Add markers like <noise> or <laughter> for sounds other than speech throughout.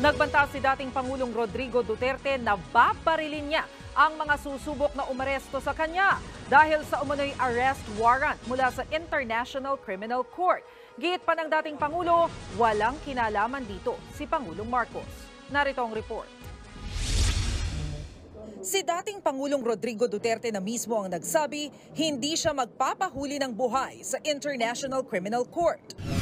Nagbanta si dating Pangulong Rodrigo Duterte na babarilin niya ang mga susubok na umaresto sa kanya dahil sa umano'y arrest warrant mula sa International Criminal Court. Giit pa ng dating Pangulo, walang kinalaman dito si Pangulong Marcos. Narito ang report. Si dating Pangulong Rodrigo Duterte na mismo ang nagsabi, hindi siya magpapahuli ng buhay sa International Criminal Court.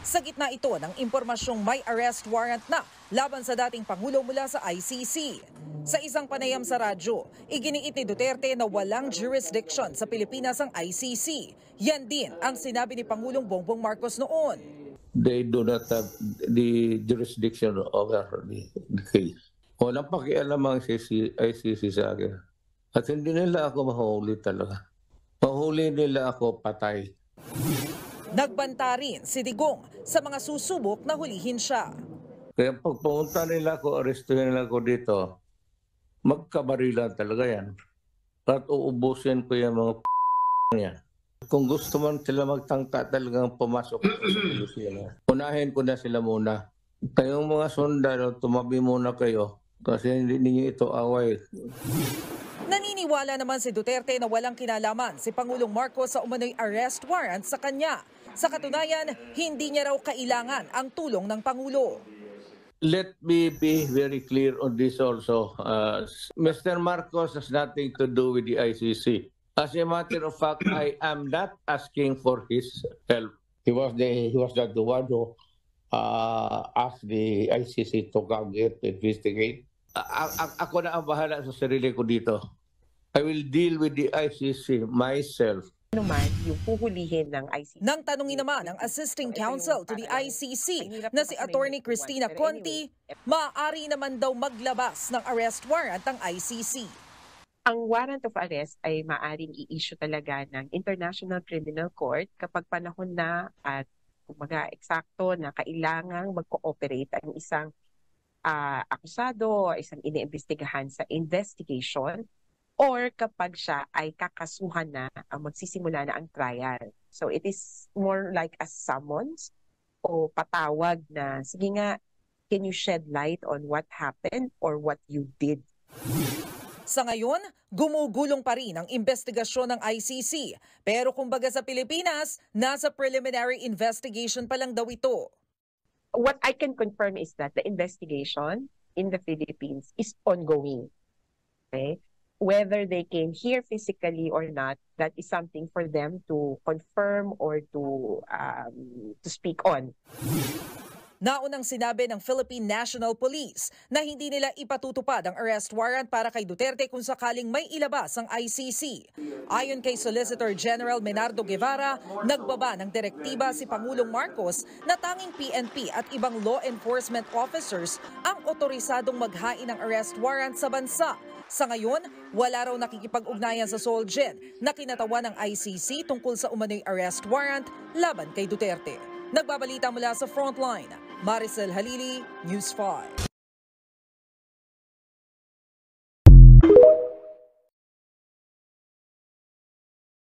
Sa gitna ito ng impormasyong may arrest warrant na laban sa dating Pangulo mula sa ICC. Sa isang panayam sa radyo, iginiit ni Duterte na walang jurisdiction sa Pilipinas ang ICC. Yan din ang sinabi ni Pangulong Bongbong Marcos noon. they do not have the jurisdiction over the, the case. Walang pakialam ang ICC, sa akin. At hindi nila ako mahuli talaga. Mahuli nila ako patay. Nagbanta rin si Digong sa mga susubok na hulihin siya. Kaya pag pumunta nila ako, arestuhin nila ako dito, magkabarilan talaga yan. At uubusin ko yung mga yan. Kung gusto man sila magtangka talagang pumasok sa <clears throat> Pilipinas, unahin ko na sila muna. Kayong mga sundalo, tumabi muna kayo kasi hindi ninyo ito away. Naniniwala naman si Duterte na walang kinalaman si Pangulong Marcos sa umano'y arrest warrant sa kanya. Sa katunayan, hindi niya raw kailangan ang tulong ng Pangulo. Let me be very clear on this also. Uh, Mr. Marcos has nothing to do with the ICC. As a matter of fact, I am not asking for his help. He was the he was not the one who uh, asked the ICC to come here to investigate. A- a- ako na ang bahala sa sarili ko dito. I will deal with the ICC myself. naman yung puhulihin ng ICC. Nang tanungin naman ang Assisting Counsel to the ICC na si Attorney Christina Conti, maaari naman daw maglabas ng arrest warrant ang ICC. Ang warrant of arrest ay maaring i-issue talaga ng International Criminal Court kapag panahon na at kumbaga eksakto na kailangang mag-cooperate ang isang ah, akusado o isang iniimbestigahan sa investigation or kapag siya ay kakasuhan na ang magsisimula na ang trial. So it is more like a summons o patawag na, sige nga, can you shed light on what happened or what you did Sa ngayon, gumugulong pa rin ang investigasyon ng ICC. Pero kumbaga sa Pilipinas, nasa preliminary investigation pa lang daw ito. what I can confirm is that the investigation in the Philippines is ongoing. Okay? Whether they came here physically or not, that is something for them to confirm or to um, to speak on. Naunang sinabi ng Philippine National Police na hindi nila ipatutupad ang arrest warrant para kay Duterte kung sakaling may ilabas ang ICC. Ayon kay Solicitor General Menardo Guevara, nagbaba ng direktiba si Pangulong Marcos na tanging PNP at ibang law enforcement officers ang otorisadong maghain ng arrest warrant sa bansa. Sa ngayon, wala raw nakikipag-ugnayan sa Solgen na kinatawan ng ICC tungkol sa umano'y arrest warrant laban kay Duterte. Nagbabalita mula sa Frontline, Maricel Halili, News 5.